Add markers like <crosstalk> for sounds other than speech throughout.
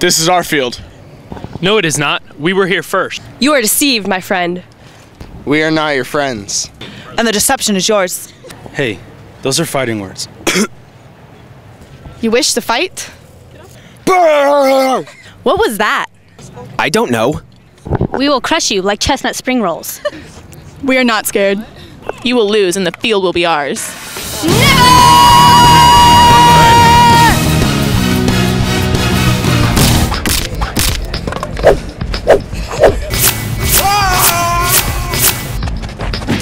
This is our field. No, it is not. We were here first. You are deceived, my friend. We are not your friends. And the deception is yours. Hey, those are fighting words. <coughs> You wish to fight? What <coughs> What was that? I don't know. We will crush you like chestnut spring rolls. We are not scared. You will lose and the field will be ours.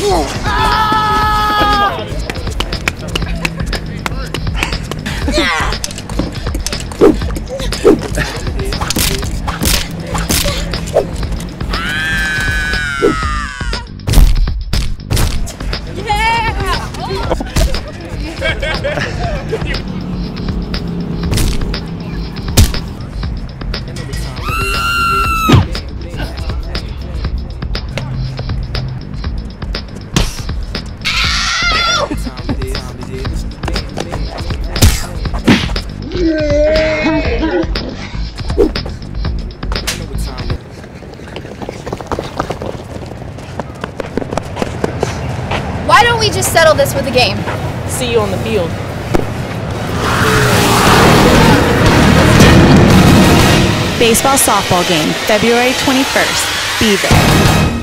Yeah! <laughs> Why don't we just settle this with a game? See you on the field. Baseball softball game, February 21st. Be there.